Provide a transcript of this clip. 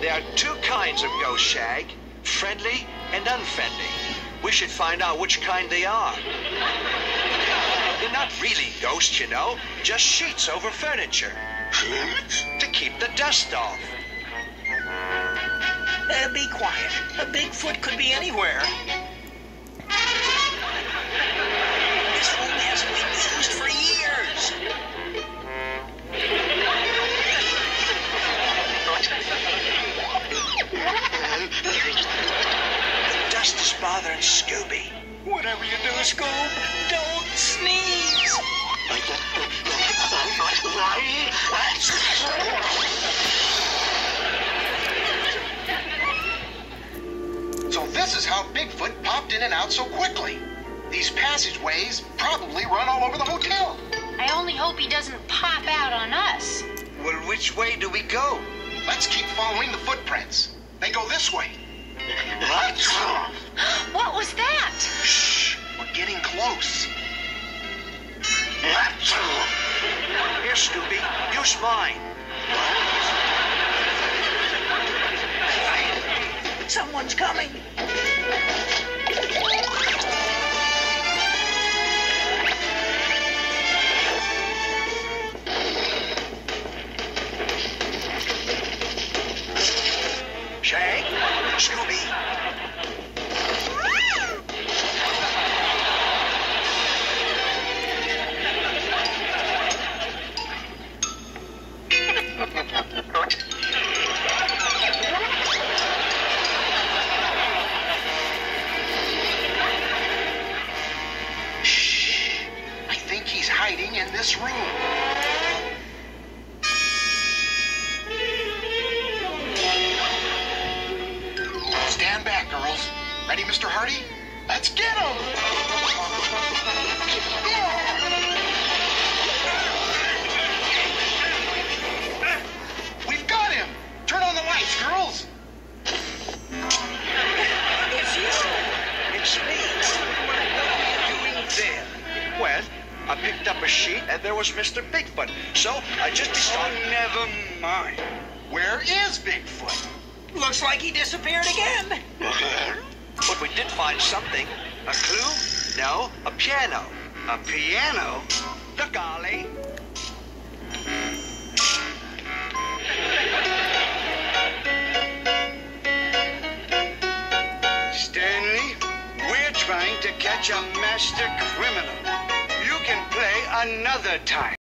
There are two kinds of ghost shag friendly and unfriendly. We should find out which kind they are. They're not really ghosts, you know, just sheets over furniture to keep the dust off. Uh, be quiet. A Bigfoot could be anywhere. This room hasn't been used bothering Scooby. Whatever you do, Scoob, don't sneeze. So this is how Bigfoot popped in and out so quickly. These passageways probably run all over the hotel. I only hope he doesn't pop out on us. Well, which way do we go? Let's keep following the footprints. They go this way. What Scooby, use mine. Someone's coming. Shag? Scooby? In this room. Stand back, girls. Ready, Mr. Hardy? Let's get him! We've got him! Turn on the lights, girls! It's you. It's me. What are you doing there? Well, I picked up a sheet and there was Mr. Bigfoot. So I just decided. Oh, never mind. Where is Bigfoot? Looks like he disappeared again. But we did find something. A clue? No, a piano. A piano? Look, Ollie. Stanley, we're trying to catch a master criminal. Can play another time.